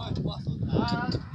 Pode, posso usar.